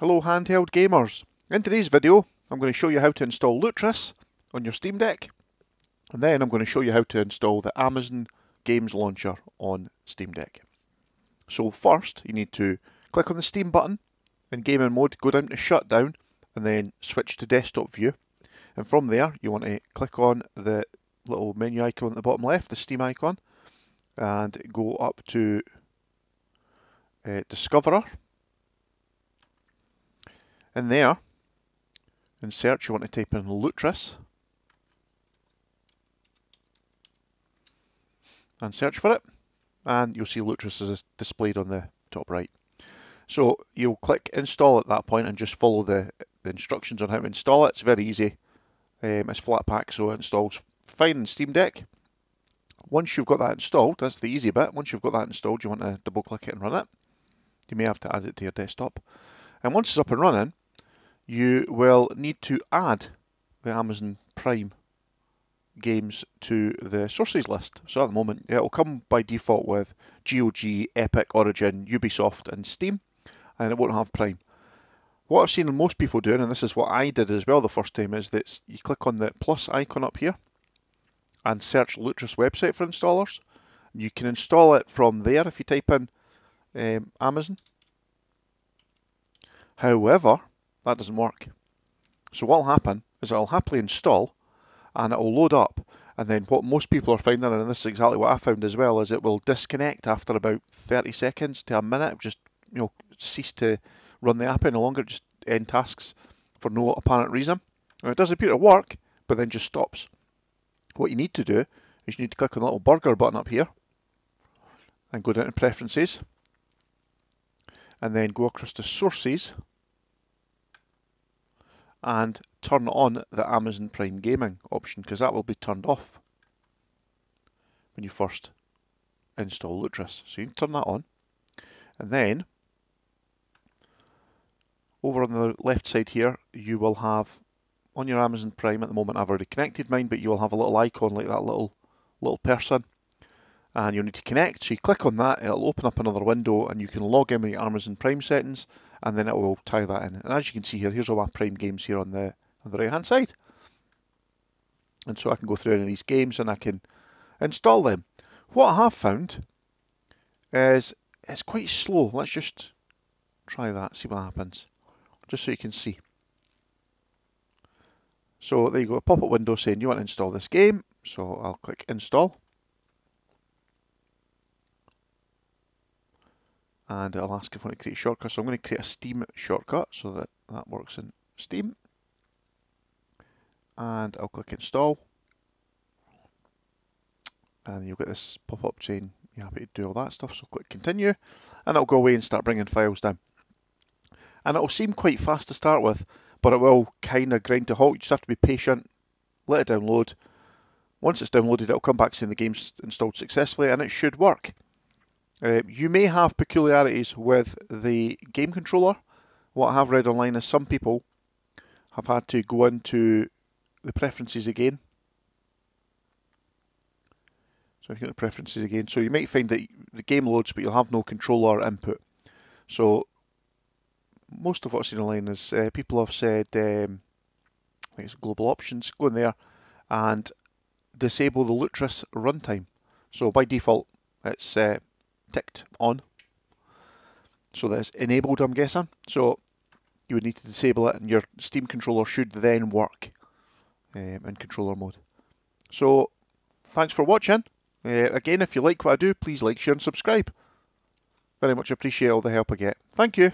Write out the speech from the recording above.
Hello handheld gamers. In today's video I'm going to show you how to install Lutris on your Steam Deck and then I'm going to show you how to install the Amazon Games Launcher on Steam Deck. So first you need to click on the Steam button in gaming mode, go down to shutdown and then switch to desktop view and from there you want to click on the little menu icon at the bottom left, the Steam icon and go up to uh, Discoverer in there, in search, you want to type in Lutris and search for it, and you'll see Lutris is displayed on the top right. So you'll click install at that point and just follow the, the instructions on how to install it. It's very easy. Um, it's Flatpak, so it installs fine in Steam Deck. Once you've got that installed, that's the easy bit. Once you've got that installed, you want to double click it and run it. You may have to add it to your desktop. And once it's up and running, you will need to add the Amazon Prime games to the sources list. So at the moment, it will come by default with GOG, Epic, Origin, Ubisoft, and Steam, and it won't have Prime. What I've seen most people doing, and this is what I did as well the first time, is that you click on the plus icon up here and search Lutris website for installers. You can install it from there if you type in um, Amazon. However, that doesn't work. So what will happen is it'll happily install and it will load up and then what most people are finding, and this is exactly what I found as well, is it will disconnect after about 30 seconds to a minute, just you know cease to run the app any longer, just end tasks for no apparent reason. And it does appear to work, but then just stops. What you need to do is you need to click on the little burger button up here and go down to preferences and then go across to sources and turn on the Amazon Prime Gaming option because that will be turned off when you first install Lutris. So you can turn that on and then over on the left side here you will have on your Amazon Prime at the moment I've already connected mine but you will have a little icon like that little little person and you'll need to connect so you click on that it'll open up another window and you can log in with your Amazon Prime settings and then it will tie that in. And as you can see here, here's all my Prime games here on the on the right hand side. And so I can go through any of these games and I can install them. What I have found is it's quite slow. Let's just try that, see what happens. Just so you can see. So there you go, a pop-up window saying you want to install this game. So I'll click install. And it'll ask if I want to create a shortcut. So I'm going to create a Steam shortcut so that that works in Steam. And I'll click install. And you'll get this pop-up saying you're happy to do all that stuff. So click continue and it'll go away and start bringing files down. And it'll seem quite fast to start with, but it will kind of grind to halt. You just have to be patient, let it download. Once it's downloaded, it'll come back saying the game's installed successfully and it should work. Uh, you may have peculiarities with the game controller. What I have read online is some people have had to go into the preferences again. So if you go to preferences again, so you might find that the game loads, but you'll have no controller input. So most of what I've seen online is uh, people have said, um, I think it's global options, go in there and disable the Lutris runtime. So by default, it's uh, ticked on. So that's enabled, I'm guessing. So you would need to disable it and your Steam controller should then work um, in controller mode. So thanks for watching. Uh, again, if you like what I do, please like, share and subscribe. Very much appreciate all the help I get. Thank you.